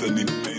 Anthony.